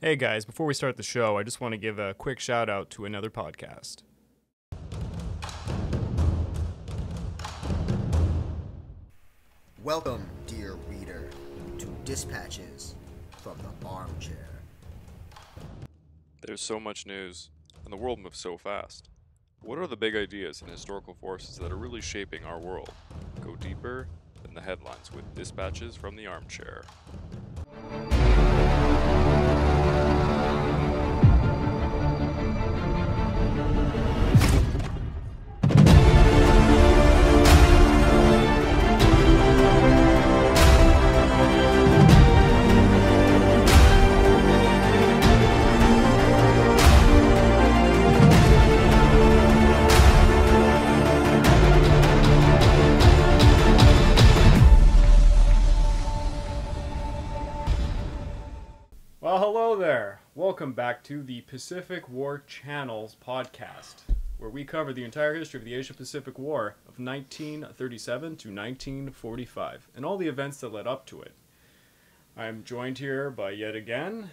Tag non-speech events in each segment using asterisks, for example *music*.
Hey guys, before we start the show, I just want to give a quick shout out to another podcast. Welcome, dear reader, to Dispatches from the Armchair. There's so much news, and the world moves so fast. What are the big ideas and historical forces that are really shaping our world? Go deeper than the headlines with Dispatches from the Armchair. Hello there. Welcome back to the Pacific War Channels podcast, where we cover the entire history of the Asia Pacific War of 1937 to 1945 and all the events that led up to it. I'm joined here by yet again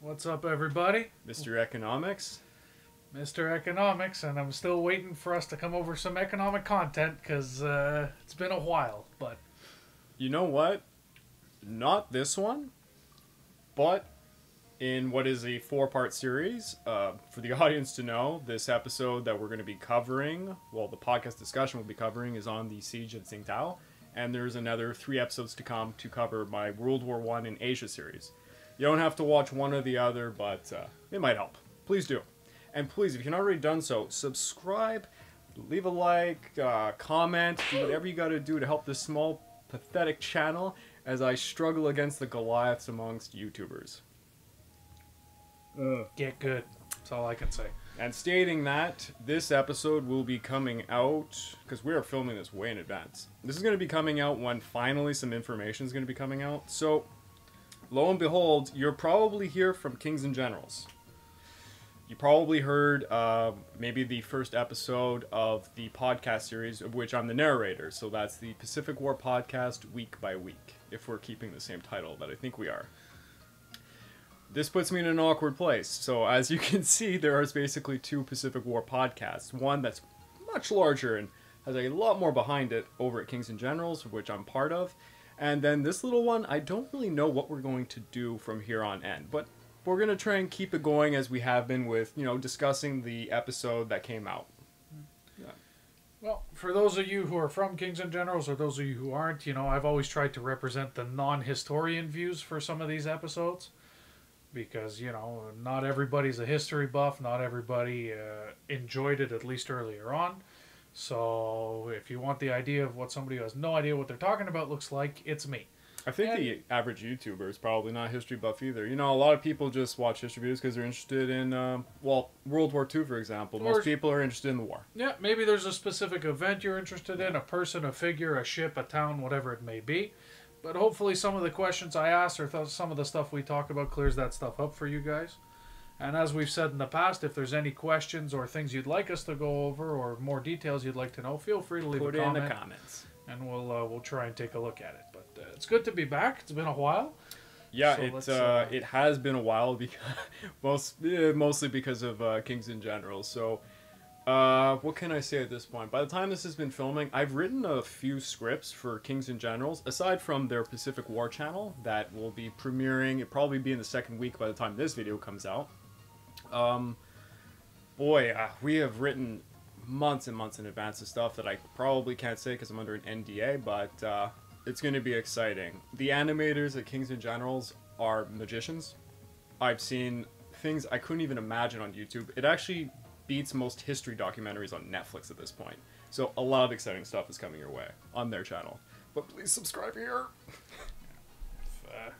What's up, everybody? Mr. Economics. Mr. Economics, and I'm still waiting for us to come over some economic content because uh, it's been a while. But You know what? Not this one, but in what is a four part series. Uh, for the *laughs* audience to know, this episode that we're going to be covering, well, the podcast discussion we'll be covering, is on the siege of Tsingtao. And there's another three episodes to come to cover my World War One in Asia series. You don't have to watch one or the other, but uh, it might help. Please do. And please, if you're not already done so, subscribe, leave a like, uh, comment, do whatever you got to do to help this small, pathetic channel as I struggle against the Goliaths amongst YouTubers. Get good. That's all I can say. And stating that, this episode will be coming out because we are filming this way in advance. This is going to be coming out when finally some information is going to be coming out. So, lo and behold, you're probably here from Kings and Generals. You probably heard uh, maybe the first episode of the podcast series of which I'm the narrator. So that's the Pacific War podcast week by week, if we're keeping the same title, but I think we are this puts me in an awkward place. So, as you *laughs* can see, there is basically two Pacific War podcasts. One that's much larger and has a lot more behind it over at Kings and Generals, which I'm part of. And then this little one, I don't really know what we're going to do from here on end, but we're going to try and keep it going as we have been with, you know, discussing the episode that came out. Well, for those of you who are from Kings and Generals, or those of you who aren't, you know, I've always tried to represent the non-historian views for some of these episodes, because you know, not everybody's a history buff. Not everybody uh, enjoyed it at least earlier on. So, if you want the idea of what somebody who has no idea what they're talking about looks like, it's me. I think And- the average YouTuber is probably not history buff either. You know, a lot of people just watch history videos because they're interested in, um, well, World War II, for example. Or- Most people are interested in the war. Yeah, maybe there's a specific event you're interested in, a person, a figure, a ship, a town, whatever it may be. But hopefully, some of the questions I asked or th- some of the stuff we talk about clears that stuff up for you guys. And as we've said in the past, if there's any questions or things you'd like us to go over or more details you'd like to know, feel free to leave Put a it in comment, the comments. and we'll uh, we'll try and take a look at it. But uh, it's good to be back. It's been a while. Yeah, So it uh, uh, it has been a while because *laughs* most mostly because of uh, Kings in general. So, uh, what can I say at this point? By the time this has been filming, I've written a few scripts for Kings and Generals, aside from their Pacific War channel that will be premiering. It'll probably be in the second week by the time this video comes out. Um, boy, uh, we have written months and months in advance of stuff that I probably can't say because I'm under an NDA, but uh, it's going to be exciting. The animators at Kings and Generals are magicians. I've seen things I couldn't even imagine on YouTube. It actually beats most history documentaries on Netflix at this point. So a lot of exciting stuff is coming your way on their channel. But please subscribe here. Uh,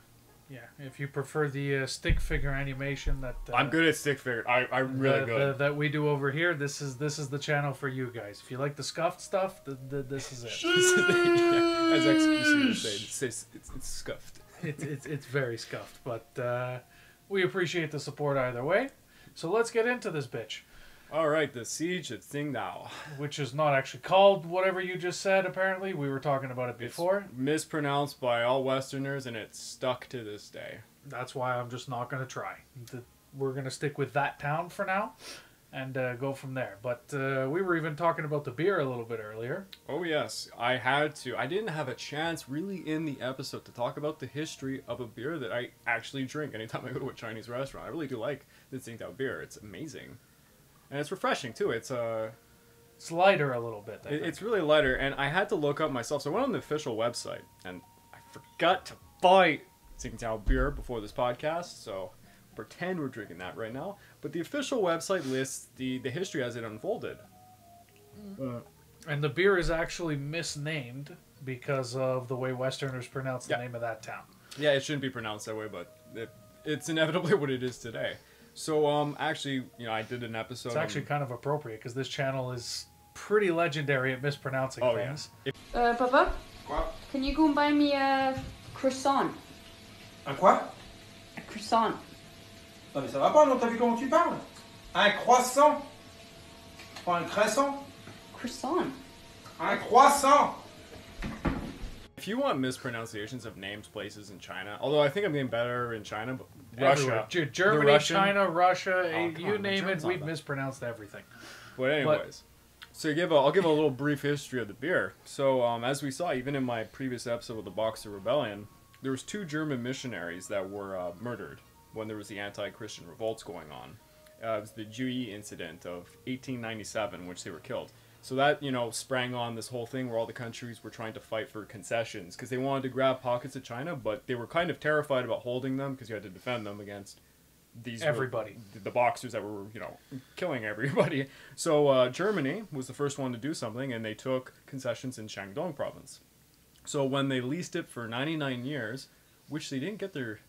yeah, if you prefer the uh, stick figure animation that uh, I'm good at stick figure. I, I'm really the- good. the- that we do over here. This is this is the channel for you guys. If you like the scuffed stuff, th th this is it. *laughs* yeah, as XQC would say, it's, it's, it's, it's scuffed. it's, it's it's very scuffed, but uh, we appreciate the support either way. So let's get into this bitch, All right, the siege of Tsingtao. which is not actually called whatever you just said. Apparently, we were talking about it before. It's mispronounced by all Westerners, and it's stuck to this day. that's why I'm just not going to try. We're going to stick with that town for now and uh, go from there. But uh, we were even talking about the beer a little bit earlier. Oh yes, I had to. I didn't have a chance really in the episode to talk about the history of a beer that I actually drink anytime I go to a Chinese restaurant. I really do like the Tsingtao beer. It's amazing, and it's refreshing too. It's uh, It's lighter a little bit. It- it's really lighter, and I had to look up myself. So I went on the official website, and I forgot to buy Tsingtao beer before this podcast. So pretend we're drinking that right now. But the official website lists the the history as it unfolded. And the beer is actually misnamed because of the way Westerners pronounce the Yeah. name of that town. Yeah, it shouldn't be pronounced that way, but it, it's inevitably *laughs* what it is today. So, um, actually, you know, I did an episode. It's actually on- kind of appropriate because this channel is pretty legendary at mispronouncing oh yeah. things. Uh, Papa, Quoi can you go and buy me a croissant? Un quoi A croissant. Non mais ça va pas, non T'as vu comment tu parles Un croissant Pas un croissant Croissant. Un croissant If you want mispronunciations of names, places in China, although I think I'm getting better in China, but Everywhere. Russia, Ge- Germany, Russian- China, Russia, Oh, eh, come you on, name it, we've that. mispronounced everything. But anyways, so you give a, I'll give a little brief history of the beer. So um, as we saw, even in my previous episode with the Boxer Rebellion, there was two German missionaries that were uh, murdered when there was the anti-Christian revolts going on. Uh, it was the Juye incident of 1897, in which they were killed. So that you know sprang on this whole thing where all the countries were trying to fight for concessions because they wanted to grab pockets of China, but they were kind of terrified about holding them because you had to defend them against these were- Everybody. the boxers that were you know killing everybody. *laughs* So uh, Germany was the first one to do something, and they took concessions in Shandong province. So when they leased it for 99 years, which they didn't get their,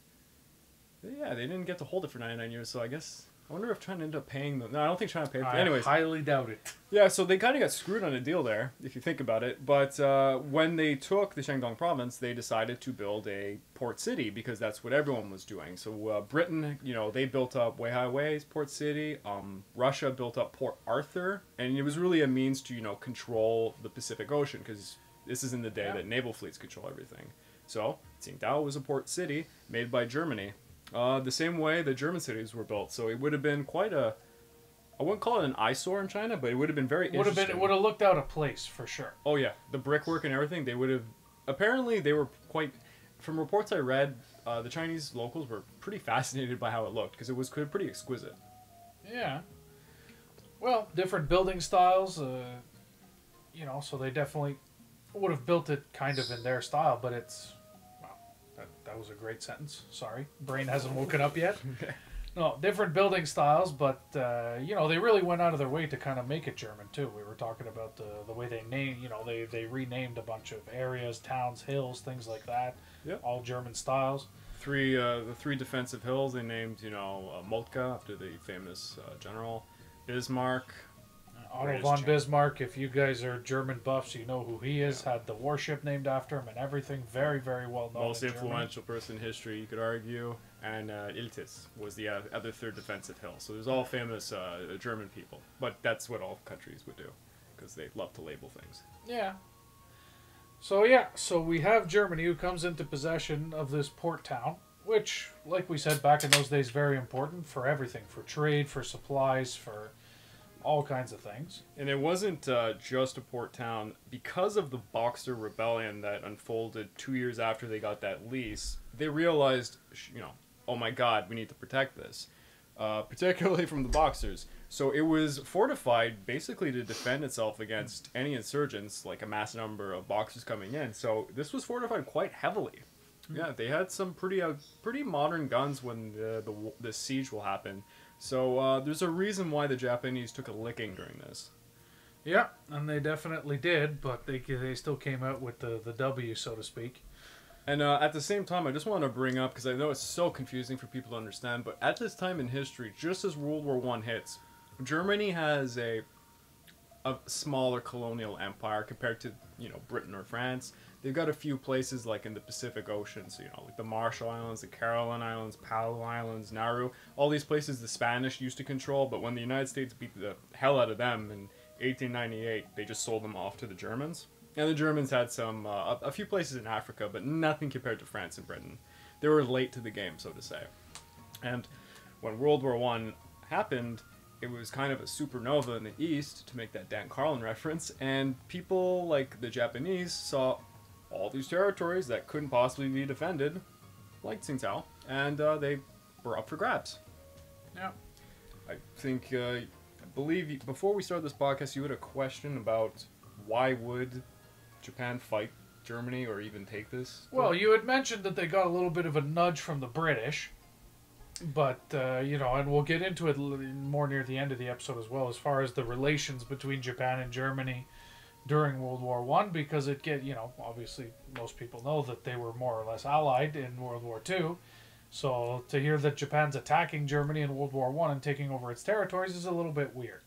yeah, they didn't get to hold it for 99 years. So I guess I wonder if China ended up paying them. No, I don't think China paid. For, I anyways, highly doubt it. yeah, so they kind of got screwed on a deal there, if you think about it. But uh, when they took the Shandong province, they decided to build a port city because that's what everyone was doing. So uh, Britain, you know, they built up Weihai Wei's port city. Um, Russia built up Port Arthur, and it was really a means to you know control the Pacific Ocean because this is in the day Yeah. that naval fleets control everything. So Tsingtao was a port city made by Germany. Uh, the same way the German cities were built, so it would have been quite a I wouldn't call it an eyesore in China, but it would have been very Would have been. interesting. It would have looked out of place for sure. Oh yeah, the brickwork and everything. They would have. Apparently, they were quite. From reports I read, uh, the Chinese locals were pretty *laughs* fascinated by how it looked because it was pretty exquisite. Yeah. Well, different building styles. Uh, you know, so they definitely would have built it kind of in their style, but it's. That was a great sentence. Sorry. Brain hasn't woken up yet. No, different building styles, but, uh, you know, they really went out of their way to kind of make it German, too. We were talking about the, the way they name, you know, they, they renamed a bunch of areas, towns, hills, things like that. Yep. All German styles. Three, uh, the three defensive hills they named, you know, uh, Moltke after the famous uh, general, Bismarck. Otto von champ. Bismarck, if you guys are German buffs, you know who he is. Had the warship named after him and everything. Very, very well known. most in Germany. influential person in history, you could argue, and uh, Iltis was the uh, other third defensive hill. So there's all famous uh, German people, but that's what all countries would do because they love to label things. Yeah. So yeah, so we have Germany who comes into possession of this port town, which, like we said back in those days, very important for everything, for trade, for supplies, for all kinds of things. And it wasn't uh, just a port town because of the Boxer Rebellion that unfolded two years after they got that lease. They realized, you know, oh my God, we need to protect this, uh, *laughs* particularly from the Boxers. So it was fortified basically to defend itself against any insurgents, like a mass number of Boxers coming in. So this was fortified quite heavily. Yeah, they had some pretty uh, pretty modern guns when the, the the siege will happen. So uh, there's a reason why the Japanese took a licking during this. Yeah, and they definitely did, but they they still came out with the the W, so to speak. And uh, at the same time, I just want to bring up because I know it's so confusing for people to understand. But at this time in history, just as World War One hits, Germany has a a smaller colonial empire compared to you know Britain or France. They've got a few places like in the Pacific Ocean, so you know like the Marshall Islands, the Caroline Islands, Palau Islands, Nauru. All these places the Spanish used to control, but when the United States beat the hell out of them in 1898, they just sold them off to the Germans. And the Germans had some uh, a, few places in Africa, but nothing compared to France and Britain. they were late to the game, so to say. And when World War One happened, it was kind of a supernova in the east, to make that Dan Carlin reference, and people like the Japanese saw all these territories that couldn't possibly be defended, like Tsingtao, and uh, they were up for grabs. Yeah. I think, uh, I believe you, before we started this podcast, you had a question about why would Japan fight Germany or even take this? Well, you had mentioned that they got a little bit of a nudge from the British, but uh, you know, and we'll get into it more near the end of the episode as well, as far as the relations between Japan and Germany during World War One, because it get you know, obviously most people know that they were more or less allied in World War Two. So to hear that Japan's attacking Germany in World War One and taking over its territories is a little bit weird.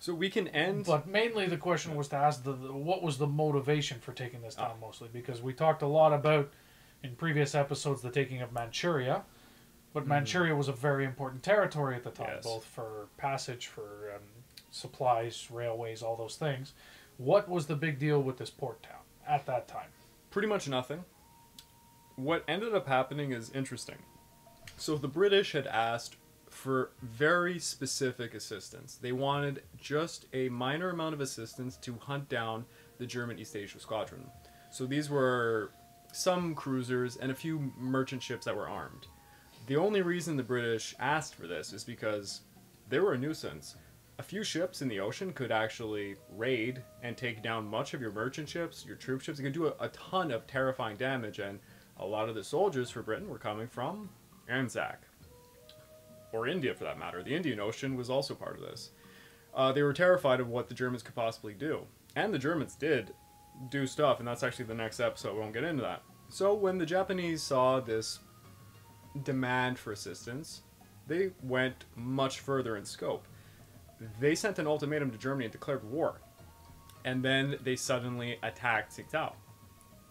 so we can end. But mainly the question was to ask the, the what was the motivation for taking this town mostly because we talked a lot about in previous episodes the taking of Manchuria, but Manchuria was a very important territory at the time, Yes. both for passage, for um, supplies, railways, all those things. What was the big deal with this port town at that time? pretty much nothing. What ended up happening is interesting. So the British had asked for very specific assistance. They wanted just a minor amount of assistance to hunt down the German East Asia Squadron. So these were some cruisers and a few merchant ships that were armed. The only reason the British asked for this is because they were a nuisance. A few ships in the ocean could actually raid and take down much of your merchant ships, your troop ships. It could do a, a ton of terrifying damage, and a lot of the soldiers for Britain were coming from Anzac. Or India, for that matter. The Indian Ocean was also part of this. Uh, they were terrified of what the Germans could possibly do. And the Germans did do stuff, and that's actually the next episode. We won't get into that. So when the Japanese saw this demand for assistance, they went much further in scope. They sent an ultimatum to Germany and declared war. And then they suddenly attacked Tsingtao.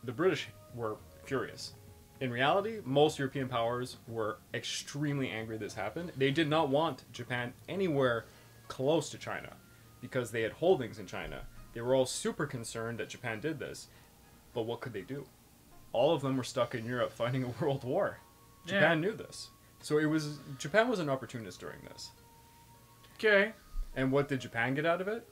The British were furious. In reality, most European powers were extremely angry this happened. They did not want Japan anywhere close to China because they had holdings in China. They were all super concerned that Japan did this. But what could they do? All of them were stuck in Europe fighting a *laughs* world war. Yeah. Japan knew this. So it was Japan was an opportunist during this. Okay. And what did Japan get out of it?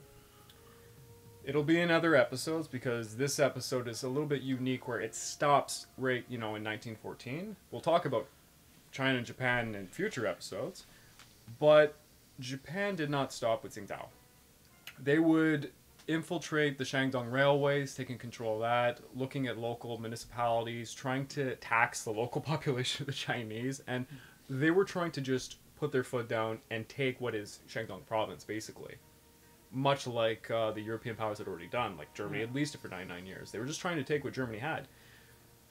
It'll be in other episodes because this episode is a little bit unique where it stops right, you know, in 1914. We'll talk about China and Japan in future episodes. But Japan did not stop with Tsingtao. They would infiltrate the Shandong railways, taking control of that, looking at local municipalities, trying to tax the local *laughs* population of the Chinese, and they were trying to just put their foot down and take what is Shandong province, basically. Much like uh, the European powers had already done, like Germany had leased it for 99 years. They were just trying to take what Germany had.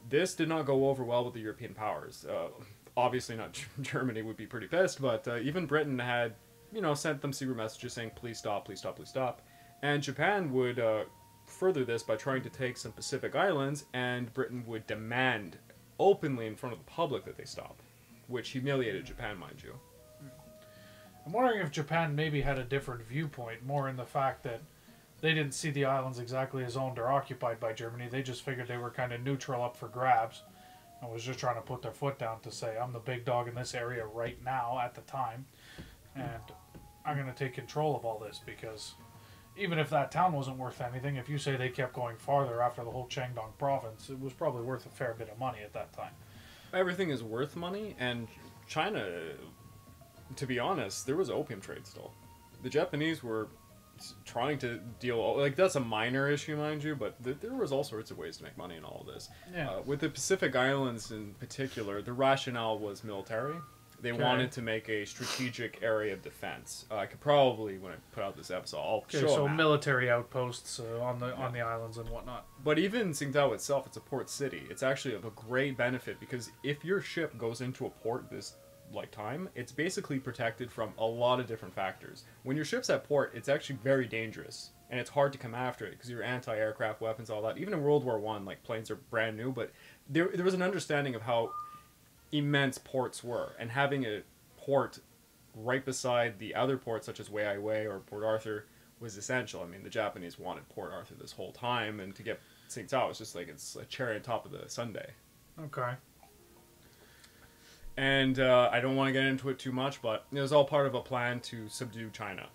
This did not go over well with the European powers. Uh, obviously, not *laughs* Germany would be pretty pissed, but uh, even Britain had, you know, sent them secret messages saying, please stop, please stop, please stop. And Japan would uh, further this by trying to take some Pacific islands, and Britain would demand openly in front of the public that they stop, which humiliated Japan, mind you. I'm wondering if Japan maybe had a different viewpoint, more in the fact that they didn't see the islands exactly as owned or occupied by Germany. They just figured they were kind of neutral up for grabs and was just trying to put their foot down to say, I'm the big dog in this area right now at the time, and I'm going to take control of all this because even if that town wasn't worth anything, if you say they kept going farther after the whole Shandong province, it was probably worth a fair bit of money at that time. Everything is worth money, and China, to be honest, there was opium trade still. The Japanese were trying to deal like that's a minor issue, mind you, but th- there was all sorts of ways to make money in all of this. Yeah. Uh, with the Pacific Islands in particular, the rationale was military. They Okay. wanted to make a strategic area of defense. Uh, I could probably, when I put out this episode, I'll Okay, show so military outposts uh, on the on the islands and whatnot. But even Tsingtao itself, it's a port city. It's actually of a great benefit because if your ship goes into a port this like time, it's basically protected from a lot of different factors. When your ship's at port, it's actually very dangerous and it's hard to come after it because your anti-aircraft weapons, all that. Even in World War One, like planes are brand new, but there there was an understanding of how immense ports were and having a port right beside the other ports such as Wei Wei or Port Arthur was essential. I mean, the Japanese wanted Port Arthur this whole time, and to get Tsingtao, it's just like it's a cherry on top of the sundae. Okay. And uh, I don't want to get into it too much, but it was all part of a plan to subdue China.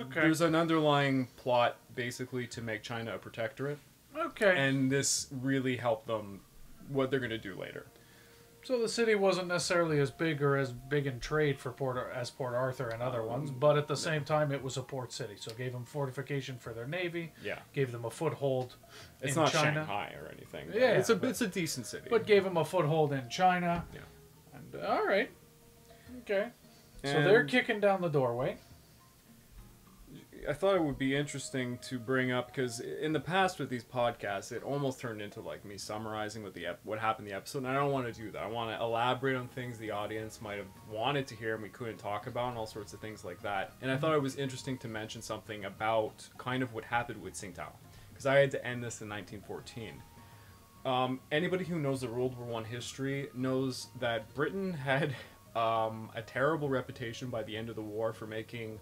Okay. There's an underlying plot basically to make China a protectorate, okay. and this really helped them what they're going to do later. so the city wasn't necessarily as big or as big in trade for Port Ar- as Port Arthur and other ones, Um, but at the same time, it was a port city, so it gave them fortification for their navy, Yeah, gave them a foothold it's in not China, Shanghai or anything. Yeah, it's a but- it's a decent city. but gave them a foothold in China. Yeah. And all right, okay. So they're kicking down the doorway. I thought it would be interesting to bring up because in the past with these podcasts, it almost turned into like me summarizing what the ep- what happened in the episode, and I don't want to do that. I want to elaborate on things the audience might have wanted to hear and we couldn't talk about, and all sorts of things like that. And I thought it was interesting to mention something about kind of what happened with Tsingtao, because I had to end this in 1914. Um, anybody who knows the World War One history knows that Britain had um, a terrible reputation by the end of the war for making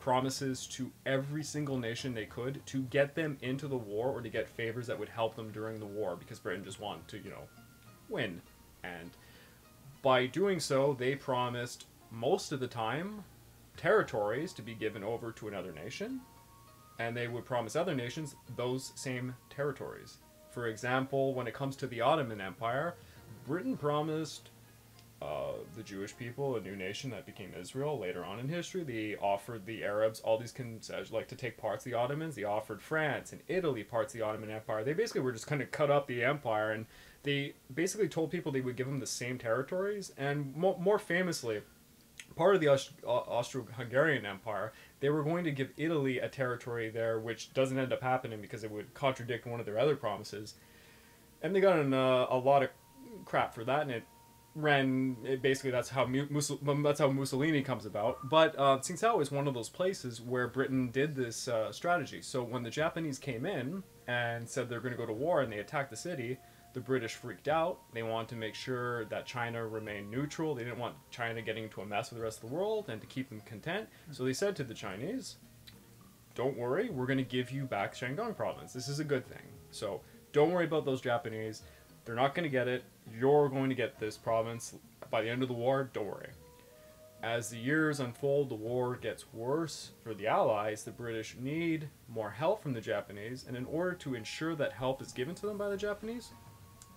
promises to every single nation they could to get them into the war or to get favors that would help them during the war because Britain just wanted to, you know, win. And by doing so, they promised most of the time territories to be given over to another nation, and they would promise other nations those same territories. For example, when it comes to the Ottoman Empire, Britain promised uh, the Jewish people, a new nation that became Israel later on in history. They offered the Arabs all these concessions, like to take parts of the Ottomans. They offered France and Italy parts of the Ottoman Empire. They basically were just kind of cut up the empire, and they basically told people they would give them the same territories. And mo- more famously, part of the Aust- Austro-Hungarian Empire, they were going to give Italy a territory there, which doesn't end up happening because it would contradict one of their other promises. And they got in uh, a lot of crap for that, and it ran. It basically, that's how that's how Mussolini comes about. But uh, Tsingtao is one of those places where Britain did this uh, strategy. So when the Japanese came in and said they're going to go to war and they attacked the city, the British freaked out. They wanted to make sure that China remained neutral. They didn't want China getting into a mess with the rest of the world and to keep them content. So they said to the Chinese, "Don't worry, we're going to give you back Shandong province. This is a good thing. So don't worry about those Japanese. They're not going to get it. You're going to get this province by the end of the war. Don't worry." As the years unfold, the war gets worse for the Allies. The British need more help from the Japanese, and in order to ensure that help is given to them by the Japanese,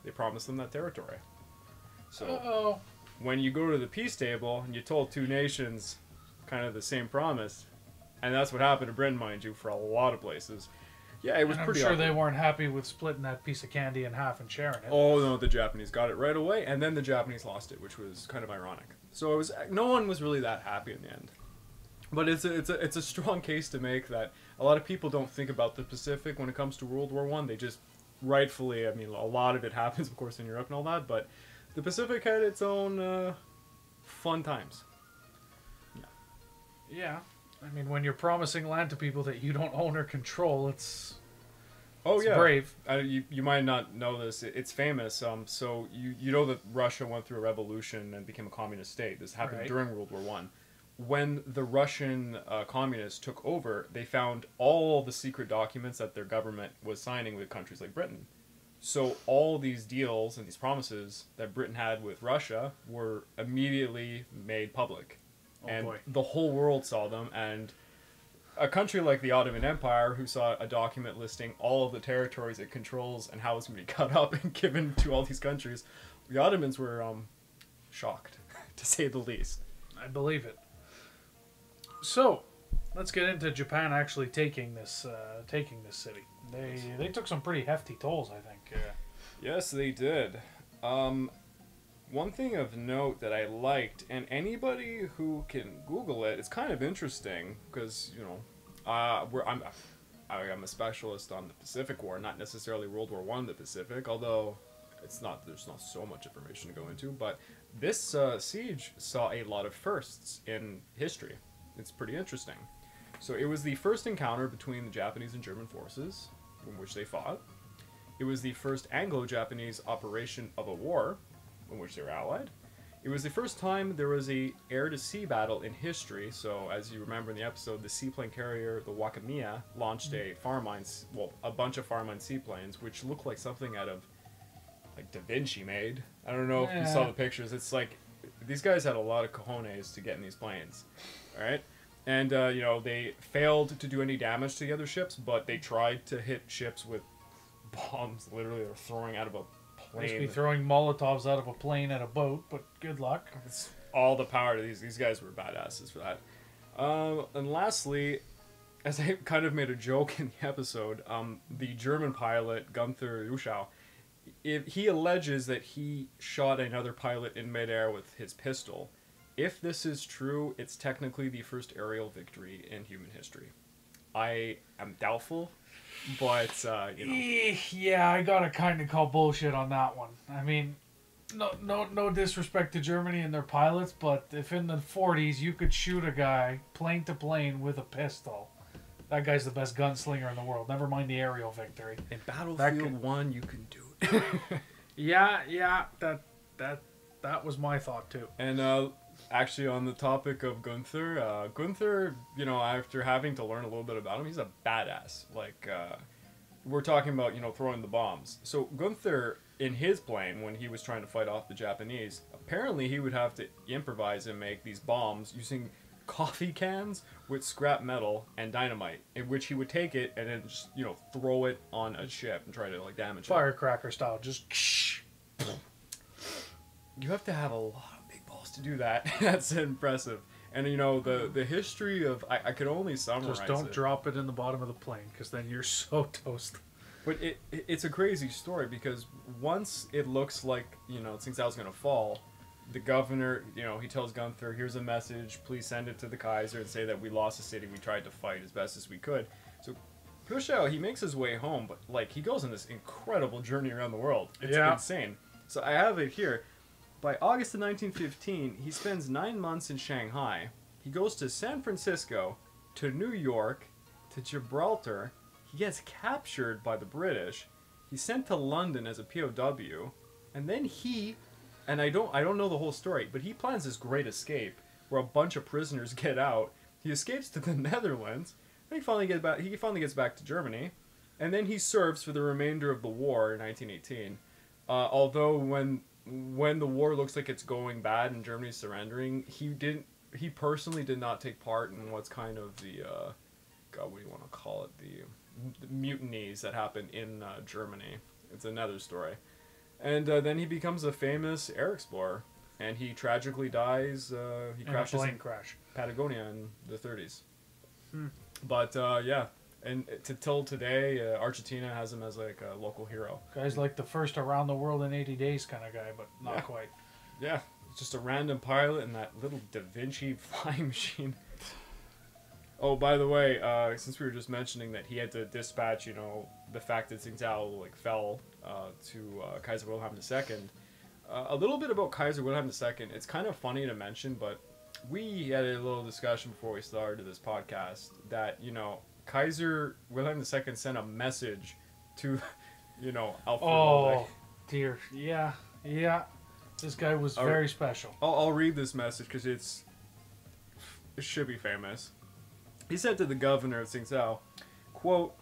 they promised them that territory. So oh. when you go to the peace table and you told two nations kind of the same promise, and that's what happened to Britain, mind you, for a lot of places. Yeah, it was And I'm pretty. sure ugly. they weren't happy with splitting that piece of candy in half and sharing it. Oh no, the Japanese got it right away, and then the Japanese lost it, which was kind of ironic. So it was no one was really that happy in the end. But it's a, it's a it's a strong case to make that a lot of people don't think about the Pacific when it comes to World War One. They just rightfully, I mean, a lot of it *laughs* happens, of course, in Europe and all that, but the Pacific had its own uh, fun times. Yeah. Yeah. I mean, when you're promising land to people that you don't own or control, it's, Oh it's yeah, brave. You, you might not know this. It- It's famous. Um, so you you know that Russia went through a revolution and became a communist state. This happened Right. during World War One. When the Russian uh, communists took over, they found all the secret documents that their government was signing with countries like Britain. So all these deals and these promises that Britain had with Russia were immediately made public, Oh, and boy. the whole world saw them. And a country like the Ottoman Empire, who saw a document listing all of the territories it controls and how it's going to be *laughs* cut up and given to all these countries, the Ottomans were um, shocked, *laughs* to say the least. I believe it. So, let's get into Japan actually taking this uh, taking this city. They they took some pretty hefty tolls, I think. Uh, Yes, they did. Um, one thing of note that I liked, and anybody who can Google it, it's kind of interesting because you know, uh, I'm I am a specialist on the Pacific War, not necessarily World War One, the Pacific, although it's not there's not so much information to go into. But this uh, siege saw a lot of firsts in history. It's pretty interesting. So it was the first encounter between the Japanese and German forces, in which they fought. It was the first Anglo-Japanese operation of a war, in which they were allied. It was the first time there was a air-to-sea battle in history. So, as you remember in the episode, the seaplane carrier, the Wakamiya, launched a mm-hmm. Farman, s- well, a bunch of Farman seaplanes, which looked like something out of, like Da Vinci made. I don't know if you saw the pictures. It's like these guys had a lot of cojones to get in these planes, all right. And uh, you know they failed to do any damage to the other ships, but they tried to hit ships with *laughs* bombs. Literally, they're throwing out of a Must be throwing Molotovs out of a plane at a boat, but good luck. It's all the power to these. These guys were badasses for that. Um, and lastly, as *laughs* I kind of made a joke in the episode, um, the German pilot Gunther Plüschow, if he alleges that he shot another pilot in midair with his pistol. If this is true, it's technically the first aerial victory in human history. I am doubtful, but uh, you know, Yeah, I gotta kind of call bullshit on that one. I mean, no, no, no disrespect to Germany and their pilots, but if in the '40s you could shoot a guy plane to plane with a pistol, that guy's the best gunslinger in the world. Never mind the aerial victory. in That Battlefield could- One, you can do it. *laughs* Yeah, yeah, that that that was my thought too. And uh, actually, on the topic of Gunther, uh, Gunther, you know, after having to learn a little bit about him, he's a badass. Like, uh, we're talking about, you know, throwing the bombs. So, Gunther, in his plane, when he was trying to fight off the Japanese, apparently he would have to improvise and make these bombs using *laughs* coffee cans with scrap metal and dynamite, in which he would take it and then just, you know, throw it on a ship and try to, like, damage it. Firecracker style, just. *laughs* you have to have a lot balls to do that. *laughs* That's impressive. And you know the the history of I, I could only summarize Just don't it, drop it in the bottom of the plane, because then you're *laughs* so toast. but it, it it's a crazy story because once it looks like you know since I was gonna fall, the governor you know he tells Gunther here's a message please send it to the Kaiser and say that we lost the city we tried to fight as best as we could. So Plüschow he makes his way home, but like he goes on this incredible journey around the world. It's Yeah. insane. So I have it here. By August of 1915, he spends nine months in Shanghai. He goes to San Francisco, to New York, to Gibraltar. He gets captured by the British. He's sent to London as a POW, and then he, and I don't, I don't know the whole story, but he plans this great escape where a bunch of prisoners *laughs* get out. He escapes to the *laughs* Netherlands. And he finally gets back. He finally gets back to Germany, and then he serves for the remainder of the war in 1918. Uh, although when when the war looks like it's going bad and Germany's surrendering, he didn't. He personally did not take part in what's kind of the uh, God, what do you want to call it? The, the mutinies that happened in uh, Germany. It's another story. And uh, then he becomes a famous air explorer, and he tragically dies. Uh, he In a crashes plane in crash. Patagonia in the 30s. But uh, yeah, and to till today, uh, Argentina has him as like a local hero. Guy's like the first around the world in 80 days kind of guy, but not Yeah. quite. Yeah, just a random pilot in that little Da Vinci *laughs* flying machine. Oh, by the way, uh, since we were just mentioning that he had to dispatch, you know, the fact that Tsing Tao like fell uh, to uh, Kaiser Wilhelm II. Uh, a little bit about Kaiser Wilhelm II. It's kind of funny to mention, but we had a little discussion before we started this podcast that you know Kaiser Wilhelm II sent a message to, *laughs* you know, Alfred. Oh, dear. Yeah, yeah. This guy was All very special. I'll, I'll read this message because it's it should be famous. He said to the governor of Tsingtao, quote,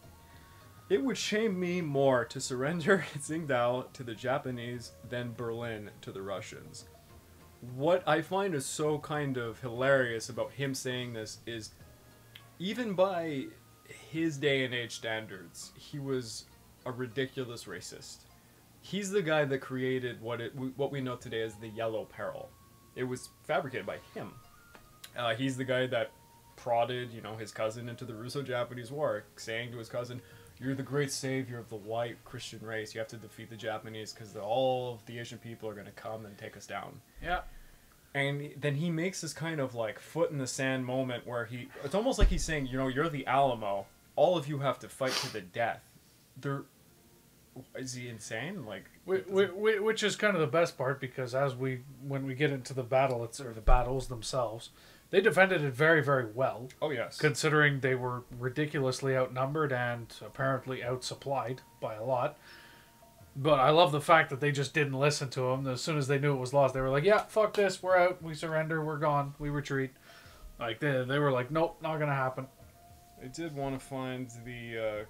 It would shame me more to surrender *laughs* Tsingtao to the Japanese than Berlin to the Russians. What I find is so kind of hilarious about him saying this is even by his day and age standards, he was a ridiculous racist. He's the guy that created what it what we know today as the yellow peril. It was fabricated by him. Uh, he's the guy that prodded, you know, his cousin into the Russo-Japanese War, saying to his cousin, "You're the great savior of the white Christian race. You have to defeat the Japanese because all of the Asian people are going to come and take us down." Yeah. And then he makes this kind of like foot in the sand moment where he it's almost like he's saying, you know, you're the Alamo. All of you have to fight to the death. They're is he insane? Like Whi- whi- whi- Which is kind of the best part because as we when we get into the battle, it's or the battles themselves, they defended it very very well, oh yes. considering they were ridiculously outnumbered and apparently outsupplied by a lot. But I love the fact that they just didn't listen to him. As soon as they knew it was lost, they were like, "Yeah, fuck this, we're out, we surrender, we're gone, we retreat." Like they, they were like, "Nope, not gonna happen." I did want to find the uh,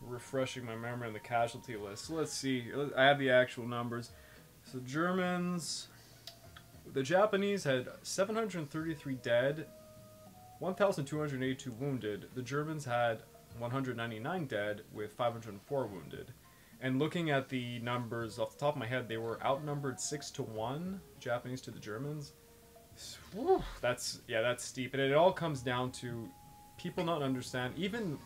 refreshing my memory on the casualty list. So let's see. I have the actual numbers. So Germans the Japanese had 733 dead, 1,282 wounded. The Germans had 199 dead with 504 wounded. And looking at the numbers off the top of my head, they were outnumbered six to one, Japanese to the Germans. Whew, that's yeah, that's steep, and it all comes down to people not understand. Even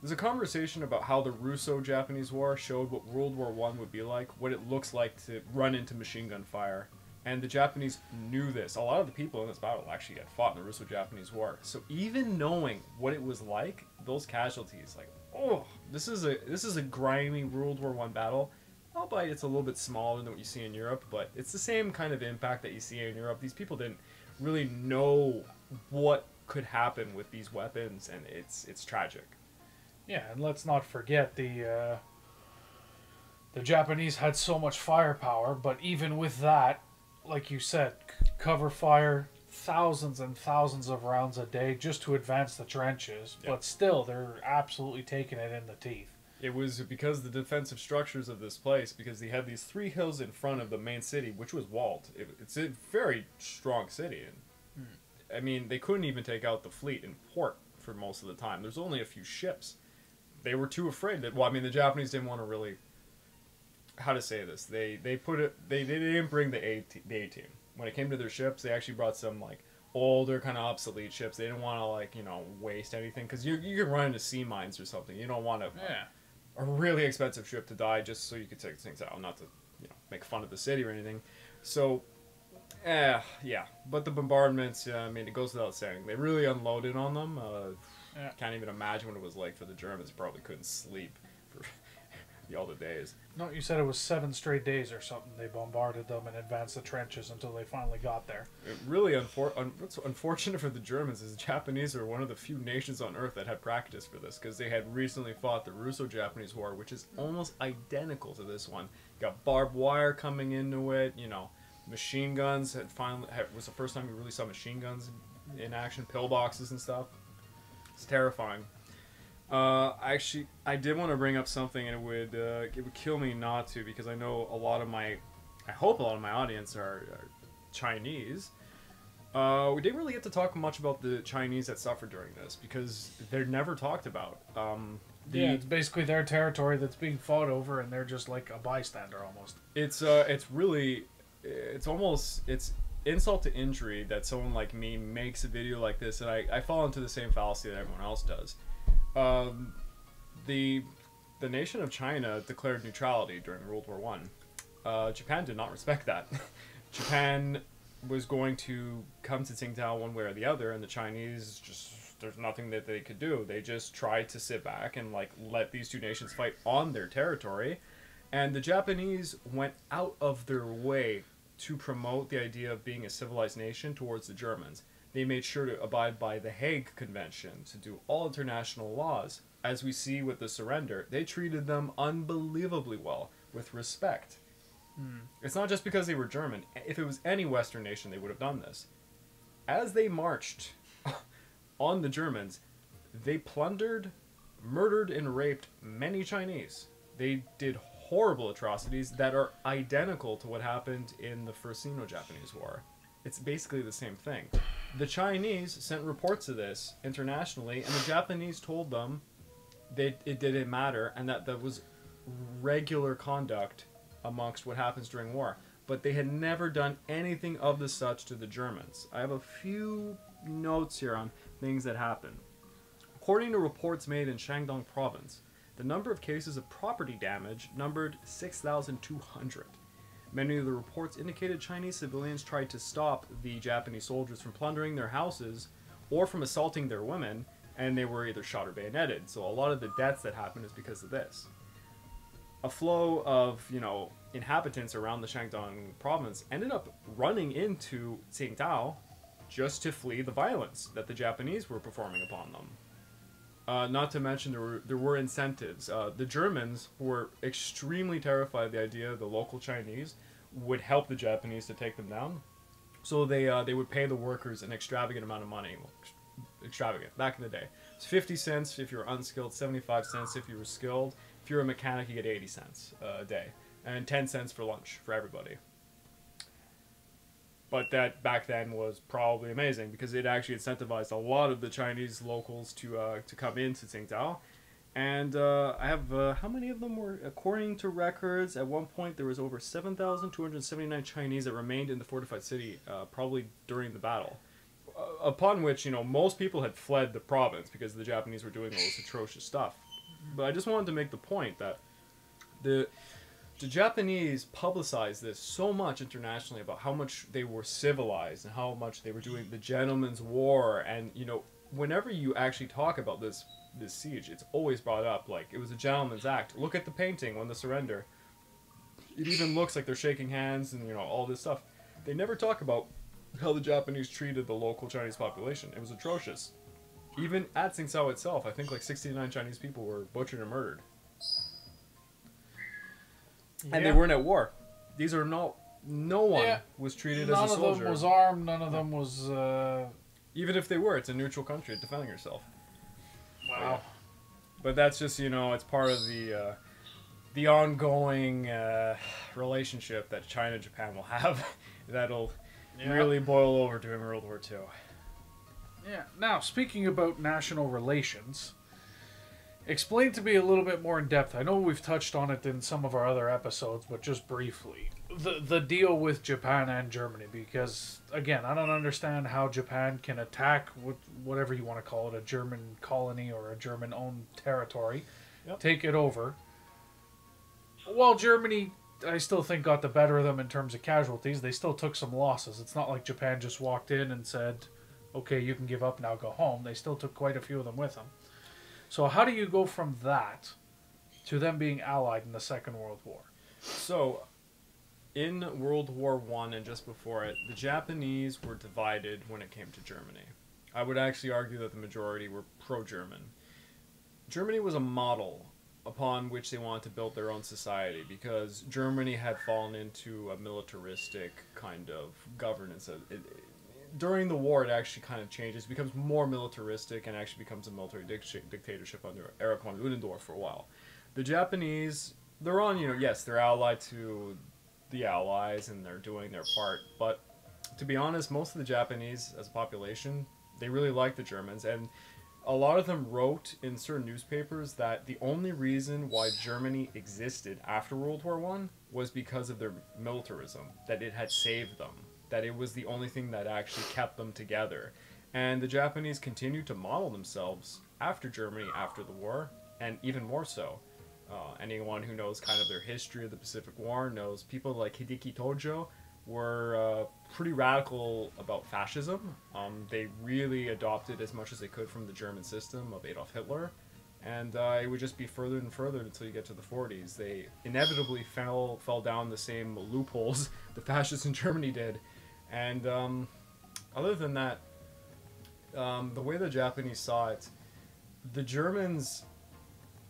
there's a conversation about how the Russo-Japanese War showed what World War One would be like, what it looks like to run into machine gun fire, and the Japanese knew this. A lot of the people in this battle actually had fought in the Russo-Japanese War, so even knowing what it was like, those casualties, like oh, this is a this is a grimy World War One battle. Albeit it's a little bit smaller than what you see in Europe, but it's the same kind of impact that you see in Europe. These people didn't really know what could happen with these weapons, and it's it's tragic. Yeah, and let's not forget the uh, the Japanese had so much firepower, but even with that, like you said, cover fire, thousands and thousands of rounds a day just to advance the trenches. Yeah. But still, they're absolutely taking it in the teeth. It was because the defensive structures of this place, because they had these three hills in front of the main city, which was walled. It, it's a very strong city, and hmm. I mean they couldn't even take out the fleet in port for most of the time. There's only a few ships. They were too afraid that. Well, I mean the Japanese didn't want to really. How to say this? They they put it. They they didn't bring the A the A team when it came to their ships. They actually brought some like older kind of obsolete ships. They didn't want to like you know waste anything because you you can run into sea mines or something. You don't want to yeah. a really expensive ship to die just so you could take things out, not to you know make fun of the city or anything. So, eh, yeah. But the bombardments, yeah, I mean, it goes without saying, they really unloaded on them. Uh, Yeah. Can't even imagine what it was like for the Germans. Probably couldn't sleep all the days. No, you said it was seven straight days or something. They bombarded them and advanced the trenches until they finally got there. It really unfor- un- what's unfortunate for the Germans is the Japanese are one of the few nations on Earth that had practice for this because they had recently fought the Russo-Japanese War, which is almost identical to this one. Got barbed wire coming into it. You know, machine guns had finally had, was the first time you really saw machine guns in action, pillboxes and stuff. It's terrifying. Uh, actually, I did want to bring up something, and it would uh, it would kill me not to because I know a lot of my, I hope a lot of my audience are, are Chinese. Uh, we didn't really get to talk much about the Chinese that suffered during this because they're never talked about. Um, the, yeah, it's basically their territory that's being fought over, and they're just like a bystander almost. it's uh, it's really, it's almost it's insult to injury that someone like me makes a video like this, and I, I fall into the same fallacy that everyone else does. Um, the the nation of China declared neutrality during World War One. Uh, Japan did not respect that. *laughs* Japan was going to come to Tsingtao one way or the other, and the Chinese just there's nothing that they could do. They just tried to sit back and like let these two nations fight on their territory, and the Japanese went out of their way to promote the idea of being a civilized nation towards the Germans. They made sure to abide by the Hague Convention, to do all international laws. As we see with the surrender, they treated them unbelievably well, with respect. Hmm. It's not just because they were German. If it was any Western nation, they would have done this. As they marched *laughs* on the Germans, they plundered, murdered, and raped many Chinese. They did horrible atrocities that are identical to what happened in the First Sino-Japanese War. It's basically the same thing. The Chinese sent reports of this internationally, and the Japanese told them that it didn't matter and that that was regular conduct amongst what happens during war. But they had never done anything of the such to the Germans. I have a few notes here on things that happened. According to reports made in Shandong province, the number of cases of property damage numbered 6,200. Many of the reports indicated Chinese civilians tried to stop the Japanese soldiers from plundering their houses or from assaulting their women, and they were either shot or bayoneted. So a lot of the deaths that happened is because of this. A flow of, you know, inhabitants around the Shandong province ended up running into Tsingtao just to flee the violence that the Japanese were performing upon them. Uh, not to mention there were there were incentives. Uh, the Germans were extremely terrified of the idea of the local Chinese would help the Japanese to take them down, so they uh, they would pay the workers an extravagant amount of money. Well, extravagant back in the day. It's fifty cents if you're unskilled, seventy five cents if you were skilled. If you're a mechanic, you get eighty cents a day, and ten cents for lunch for everybody. but that back then was probably amazing because it actually incentivized a lot of the Chinese locals to uh, to come into Tsingtao. And uh, I have uh, how many of them were according to records at one point there was over 7,279 Chinese that remained in the fortified city uh, probably during the battle. Uh, upon which, you know, most people had fled the province because the Japanese were doing all this atrocious stuff. But I just wanted to make the point that the the Japanese publicized this so much internationally about how much they were civilized and how much they were doing the gentleman's war and you know whenever you actually talk about this this siege it's always brought up like it was a gentleman's act look at the painting when the surrender it even looks like they're shaking hands and you know all this stuff they never talk about how the Japanese treated the local Chinese population it was atrocious even at Tsingtao itself I think like 69 Chinese people were butchered and murdered and they weren't at war. These are not. No one Yeah. was treated None as a soldier. None of them was armed. None of them was. Uh, Even if they were, it's a neutral country defending yourself. Wow. But that's just you know, it's part of the uh, the ongoing uh, relationship that China and Japan will have. *laughs* That'll Yeah. really boil over during World War II. Yeah. Now, speaking about national relations, explain to me a little bit more in depth. I know we've touched on it in some of our other episodes, but just briefly. The the deal with Japan and Germany because again, I don't understand how Japan can attack what whatever you want to call it, a German colony or a German owned territory, Yep. take it over. While Germany I still think got the better of them in terms of casualties. They still took some losses. It's not like Japan just walked in and said, okay, you can give up now, go home. They still took quite a few of them with them. So how do you go from that to them being allied in the Second World War? So, in World War One and just before it, the Japanese were divided when it came to Germany. I would actually argue that the majority were pro-German. Germany was a model upon which they wanted to build their own society because Germany had fallen into a militaristic kind of governance. It, it, during the war, it actually kind of changes, becomes more militaristic, and actually becomes a military dic- dictatorship under Erich von Ludendorff for a while. The Japanese, they're on, you know, yes, they're allied to the Allies and they're doing their part, but to be honest, most of the Japanese as a population, they really like the Germans, and a lot of them wrote in certain newspapers that the only reason why Germany existed after World War One was because of their militarism, that it had saved them, that it was the only thing that actually kept them together. And the Japanese continued to model themselves after Germany after the war, and even more so. Uh, anyone who knows kind of their history of the Pacific War knows people like Hideki Tojo were uh, pretty radical about fascism. Um, they really adopted as much as they could from the German system of Adolf Hitler, and uh, it would just be further and further until you get to the 40s. They inevitably fell fell down the same loopholes *laughs* the fascists in Germany did, and um, other than that, um, the way the Japanese saw it, the Germans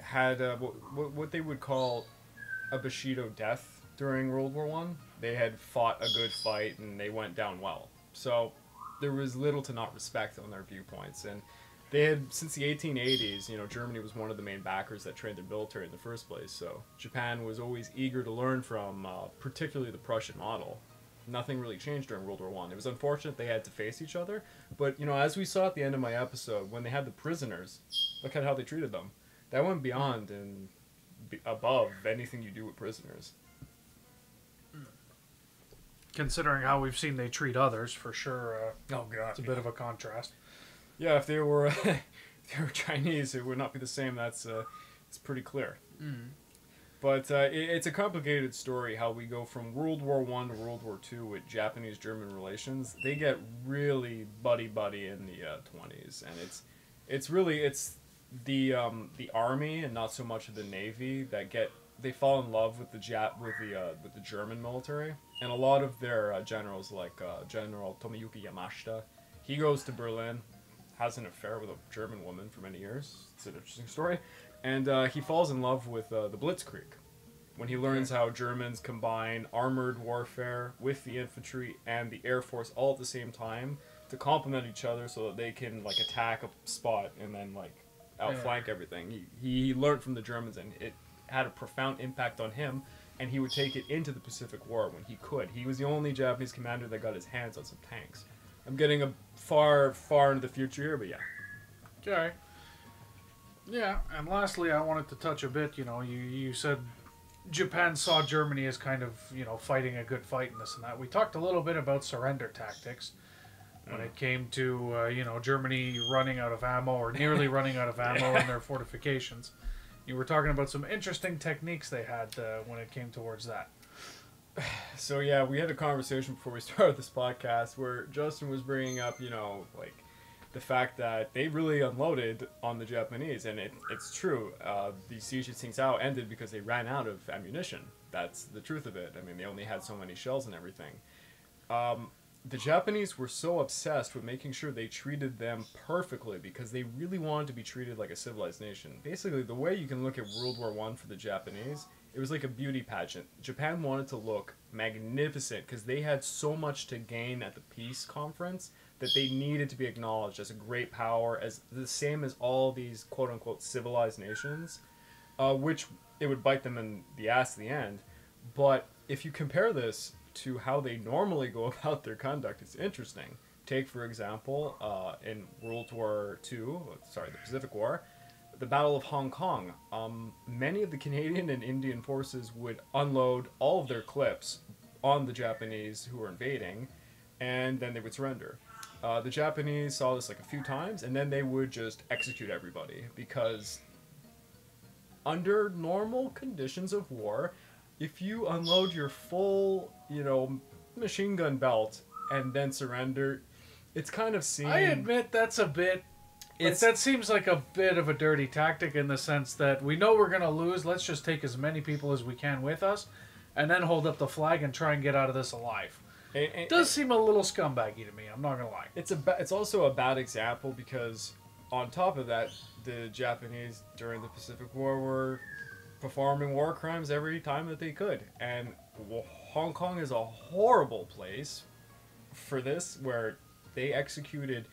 had uh, what, what they would call a Bushido death during World War One. They had fought a good fight and they went down well. So there was little to not respect on their viewpoints. And they had since the 1880s, you know, Germany was one of the main backers that trained their military in the first place. So Japan was always eager to learn from, uh, particularly the Prussian model. Nothing really changed during World War One. It was unfortunate they had to face each other, but you know, as we saw at the end of my episode, when they had the prisoners, look at how they treated them. That went beyond and be above anything you do with prisoners. Considering how we've seen they treat others, for sure, uh, Oh god, it's a bit of a contrast. Yeah, if they were *laughs* if they were Chinese, it would not be the same. That's uh, it's pretty clear. But uh, it, it's a complicated story how we go from World War One to World War Two with Japanese-German relations. They get really buddy buddy in the uh, twenties, and it's it's really it's the um, the army and not so much of the navy that get they fall in love with the Jap with the uh, with the German military, and a lot of their uh, generals like uh, General Tomoyuki Yamashita, he goes to Berlin, has an affair with a German woman for many years. It's an interesting story, and uh, he falls in love with uh, the Blitzkrieg when he learns how Germans combine armored warfare with the infantry and the air force all at the same time to complement each other so that they can like attack a spot and then like outflank everything. He, he learned from the Germans and it had a profound impact on him and he would take it into the Pacific War when he could. He was the only Japanese commander that got his hands on some tanks. I'm getting a far, far into the future here, but yeah. Okay. Yeah, and lastly, I wanted to touch a bit. You know, you you said Japan saw Germany as kind of you know fighting a good fight and this and that. We talked a little bit about surrender tactics when it came to uh, you know Germany running out of ammo or nearly *laughs* running out of ammo in their fortifications. You were talking about some interesting techniques they had uh, when it came towards that. *sighs* So yeah, we had a conversation before we *laughs* started this podcast where Justin was bringing up, you know, like the fact that they really unloaded on the Japanese, and it, it's true. Uh, the siege of Tsingtao ended because they ran out of ammunition. That's the truth of it. I mean, they only had so many shells and everything. Um, the Japanese were so obsessed with making sure they treated them perfectly because they really wanted to be treated like a civilized nation. Basically, the way you can look at World War One for the Japanese, it was like a beauty pageant. Japan wanted to look magnificent because they had so much to gain at the peace conference that they needed to be acknowledged as a great power, as the same as all these quote unquote civilized nations, uh, which it would bite them in the ass at the end. But if you compare this to how they normally go *laughs* about their conduct, it's interesting. Take, for example, uh, in World War II, sorry, the Pacific War, the Battle of Hong Kong. Um, many of the Canadian and Indian forces would unload all of their clips on the Japanese who were invading, and then they would surrender. Uh, the Japanese saw this like a few times, and then they would just execute everybody because under normal conditions of war, if you unload your full, you know, machine gun belt and then surrender, it's kind of seen. I admit that's a bit. It's, that seems like a bit of a dirty tactic in the sense that we know we're going to lose. Let's just take as many people as we can with us, and then hold up the flag and try and get out of this alive. and- and- It does seem a little scumbaggy to me. I'm not gonna lie. It's a ba- it's also a bad example because on top of that, the Japanese during the Pacific War were performing war crimes every time that they could, and Hong Kong is a horrible place for this, where they executed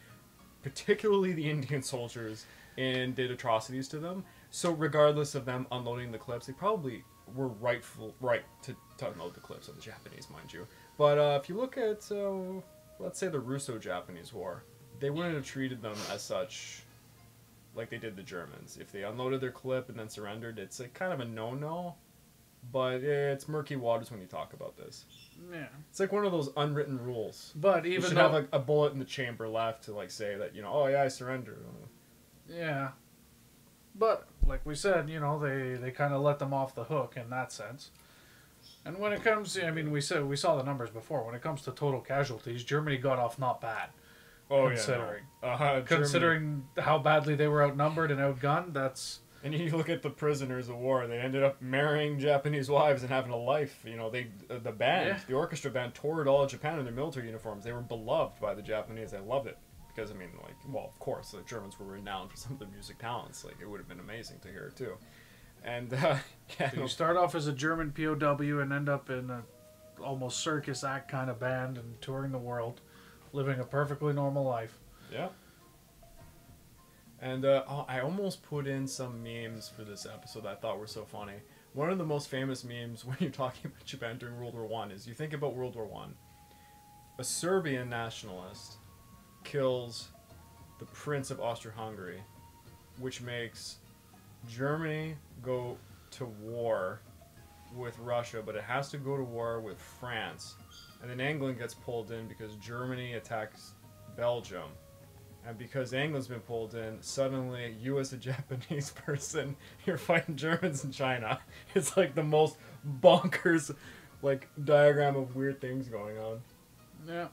particularly the Indian *laughs* soldiers and did atrocities to them. So regardless of them unloading the clips, they probably were rightful right to, to unload the clips of the Japanese, mind you. But uh, if you look at, uh, let's say, the Russo-Japanese War, they wouldn't have treated them as such like they did the Germans. If they unloaded their clip and then surrendered, it's a kind of a no-no. But it's murky waters when you talk about this. Yeah. It's like one of those unwritten rules. But You even should though, have a, a bullet in the chamber left to like say that you know, oh yeah, I surrender. yeah. But like we said, you know, they they kind of let them off the hook in that sense. And when it comes, I mean, we said we saw the numbers before. When it comes to total casualties, Germany got off not bad. Oh Considering. yeah, no. uh, Germany- Considering how badly they were outnumbered and outgunned, that's And you look at the prisoners of war; they ended up marrying Japanese wives and having a life. You know, they uh, the band, Yeah. the orchestra band, toured all of Japan in their military uniforms. They were beloved by the Japanese. They loved it because I mean, like, well, of course, the Germans were renowned for *laughs* some of their music talents. Like, it would have been amazing to hear it too. And uh, *laughs* yeah, you start off as a German POW and end up in a almost circus act kind of band and touring the world, living a perfectly normal life. Yeah. And uh, oh, I almost put in some memes for this episode that I thought were so funny. One of the most famous memes *laughs* when you're talking about Japan during World War One is you think about World War One. A Serbian nationalist kills the Prince of Austria-Hungary, which makes Germany go to war with Russia, but it has to go to war with France. And then England gets pulled in because Germany attacks Belgium. And because England's been pulled in, suddenly you as a *laughs* Japanese person, you're fighting Germans in China. *laughs* It's like the most bonkers like diagram of weird things going on. Yeah.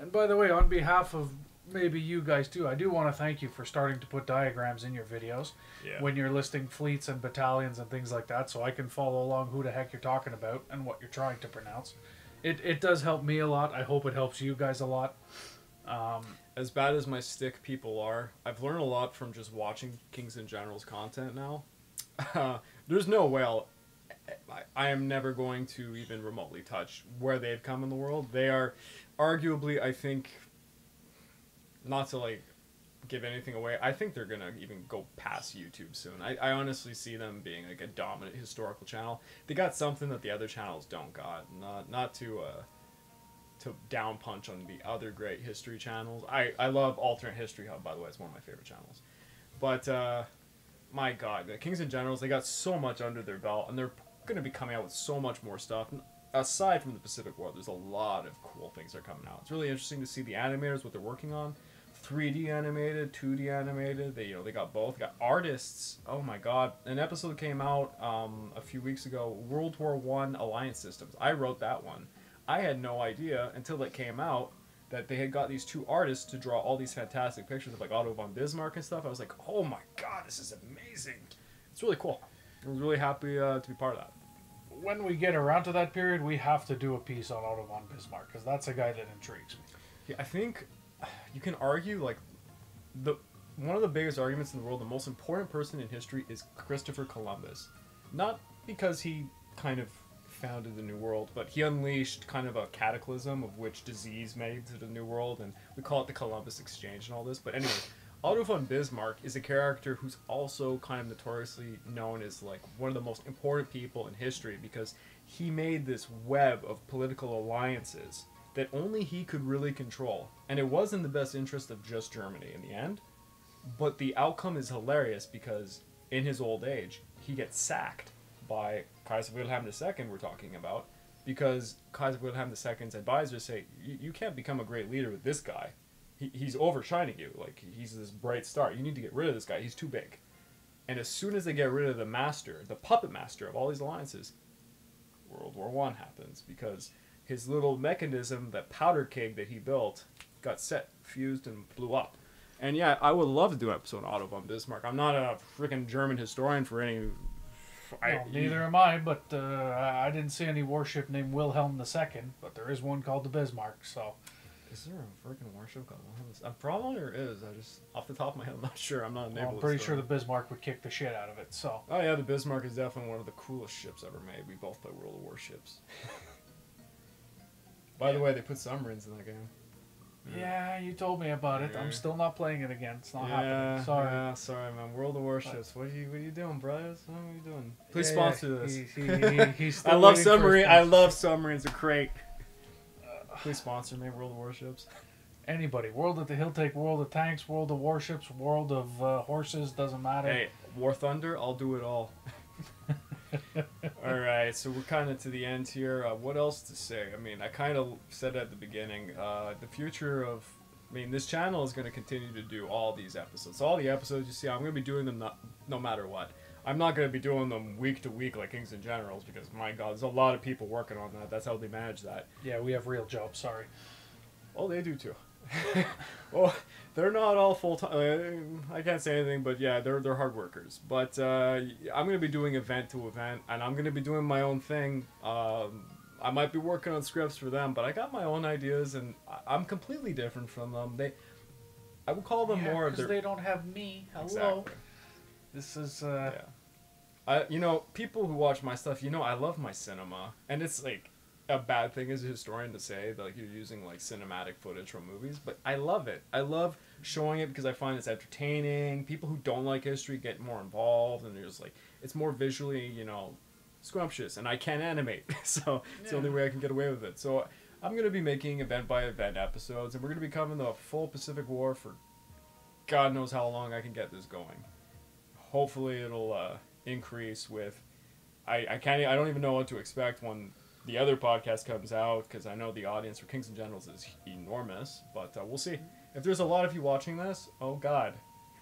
And by the way, on behalf of maybe you guys too, I do want to thank you for starting to put diagrams in your videos Yeah. when you're listing fleets and battalions and things like that, so I can follow along who the heck you're talking about and what you're trying to pronounce. It it does help me a lot. I hope it helps you guys a lot. Um, as bad as my stick people are, I've learned a lot from just watching Kings and Generals content now. Uh, *laughs* there's no way I'll, I, I am never going to even remotely touch where they've come in the world. They are arguably, I think, not to like give anything away. I think they're gonna even go past YouTube soon. I, I honestly see them being like a dominant historical channel. They got something that the other channels don't got. Not not to uh to down punch on the other great history channels. I I love Alternate History Hub by the way. It's one of my favorite channels. But uh my god, the Kings and Generals they got so much under their belt and they're gonna be coming out with so much more stuff. Aside from the Pacific War, there's a lot of cool things that are coming out. It's really interesting to see the animators what they're working on. 3D animated, 2D animated. They you know they got both. They got artists. Oh my god! An episode came out um, a few weeks ago. World War One Alliance Systems. I wrote that one. I had no idea until it came out that they had got these two artists to draw all these fantastic pictures of like Otto von Bismarck and stuff. I was like, oh my god, this is amazing. It's really cool. I was really happy uh, to be part of that. When we get around to that period, we have to do a piece on Otto von Bismarck because that's a guy that intrigues me. Yeah, I think you can argue like the one of the biggest arguments in the world, the most important person in history is Christopher Columbus. Not because he kind of founded the New World, but he unleashed kind of a cataclysm of which disease made to the New World, and we call it the Columbus Exchange and all this. But anyway, Otto von Bismarck is a character who's also kind of notoriously known as like one of the most important people in history because he made this web of political alliances that only he could really control. And it was in the best interest of just Germany in the end. But the outcome is hilarious because in his old age, he gets sacked by Kaiser Wilhelm II, we're talking about, because Kaiser Wilhelm II's advisors say, you can't become a great leader with this guy. He, he's overshining you. Like, he's this bright star. You need to get rid of this guy. He's too big. And as soon as they get rid of the master, the puppet master of all these alliances, World War One happens because his little mechanism, that powder keg that he built, got set, fused, and blew up. And yeah, I would love to do an episode on Otto von Bismarck. I'm not a freaking German historian for any. I, no, neither am I, but uh, I didn't see any warship named Wilhelm II, but there is one called the Bismarck, so. Is there a freaking warship called Wilhelm? Uh, probably there is. I just, off the top of my head, I'm not sure. I'm not well, I'm pretty sure the Bismarck would kick the shit out of it, so. Oh yeah, the Bismarck is definitely one of the coolest ships ever made. We both play World of Warships. *laughs* By the way, they put submarines in that game. Yeah, you told me about it. I'm still not playing it again. It's not yeah, happening. Sorry. Yeah, sorry, man. World of Warships. What are you What are you doing, brothers? What are you doing? Please yeah, sponsor yeah. this. He, he, he's *laughs* I love submarine. I love submarines. They're great. Please sponsor me, World of Warships. Anybody. World of the He'll take World of Tanks, World of Warships, World of uh, Horses. Doesn't matter. Hey, War Thunder. I'll do it all. *laughs* *laughs* all right, so we're kind of to the end here. Uh, what else to say? I mean, I kind of said at the beginning, uh, the future of, I mean, this channel is going to continue to do all these episodes. All the episodes you see, I'm going to be doing them no, no matter what. I'm not going to be doing them week to week like Kings and Generals because, my God, there's a lot of people working on that. That's how they manage that. Yeah, we have real jobs. Sorry. Oh, they do too. *laughs* *laughs* well, they're not all full time. Uh, I can't say anything, but yeah, they're they're hard workers. But uh, I'm gonna be doing event to event, and I'm gonna be doing my own thing. Um, I might be working on scripts for them, but I got my own ideas, and I'm completely different from them. They, I would call them yeah, more of their. they don't have me. Hello. Exactly. This is. Uh... Yeah. I, you know, people who watch my stuff, you know, I love my cinema, and it's like a bad thing as a historian to say that like you're using like cinematic footage from movies, but I love it. I love showing it because I find it's entertaining. People who don't like history get more involved, and there's like it's more visually, you know, scrumptious. And I can't animate, *laughs* so it's yeah. the only way I can get away with it. So I'm gonna be making event by event episodes, and we're gonna be covering the full Pacific War for God knows how long I can get this going. Hopefully, it'll uh, increase with. I, I can't. I don't even know what to expect when the other podcast comes out because I know the audience for Kings and Generals is enormous. But uh, we'll see. If there's a lot of you watching this, oh God,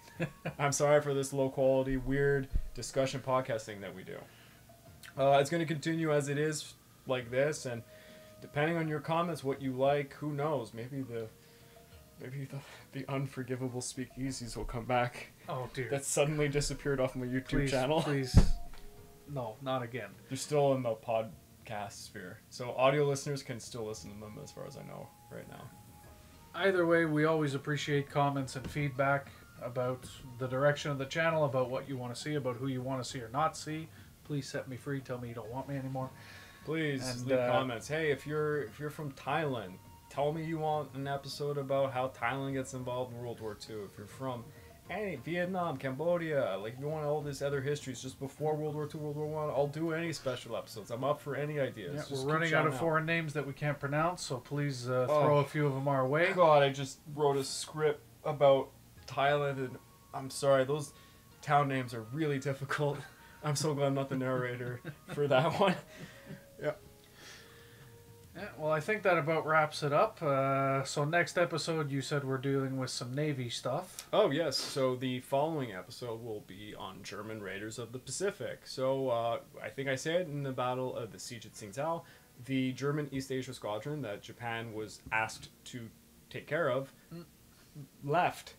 *laughs* I'm sorry for this low quality, weird discussion podcasting that we do. Uh, it's going to continue as it is, like this, and depending on your comments, what you like, who knows? Maybe the maybe the, the unforgivable speakeasies will come back. Oh dear. That suddenly disappeared off my YouTube please, channel. *laughs* Please, no, not again. They're still in the podcast sphere. So audio listeners can still listen to them as far as I know right now. Either way, we always appreciate comments and feedback about the direction of the channel, about what you want to see, about who you want to see or not see. Please set me free. Tell me you don't want me anymore. Please and, leave uh, comments. Hey, if you're if you're from Thailand, tell me you want an episode about how Thailand gets involved in World War II. If you're from any Vietnam, Cambodia, like if you want all this other histories just before World War II, World War One, I'll do any special episodes. I'm up for any ideas. Yeah, Just we're running out of foreign names that we can't pronounce, so please uh, Oh. throw a few of them our way. God, I just wrote a script about Thailand, and I'm sorry, those town names are really difficult. *laughs* I'm so glad I'm not the narrator for that *laughs* one. Yeah, well, I think that about wraps it up. Uh, so next episode, you said we're dealing with some Navy stuff. Oh yes, so the following episode will be on German Raiders of the Pacific. So uh, I think I said in the Battle of the Siege at Tsingtao, the German East Asia Squadron that Japan was asked to take care of left.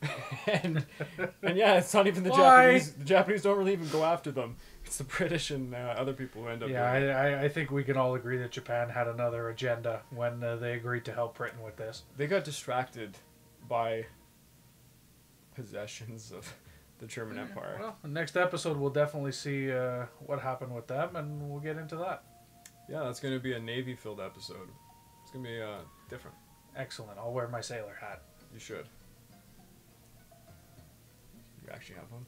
*laughs* and *laughs* and yeah, it's not even the Why? Japanese. The Japanese don't really even go after them. It's the British and uh, other people who end up. Yeah, doing it. I, I, I think we can all agree that Japan had another agenda when uh, they agreed to help Britain with this. they got distracted by possessions of the German Empire. Well, the next episode, we'll definitely see uh, what happened with them, and we'll get into that. Yeah, that's going to be a Navy filled episode. It's going to be uh, different. Excellent. I'll wear my sailor hat. You should. You actually have one?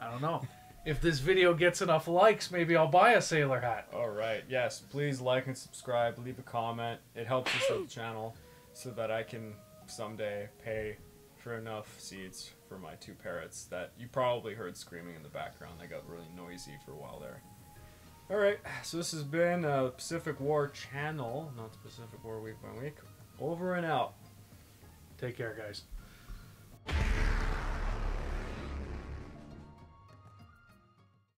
I don't know. If this video gets enough likes, maybe I'll buy a sailor hat. All right. Yes, please like and subscribe. Leave a comment. It helps us with the channel so that I can someday pay for enough seeds for my two parrots that you probably heard screaming in the background. They got really noisy for a while there. All right. So this has been uh, Pacific War channel, not the Pacific War week by week. Over and out. Take care, guys.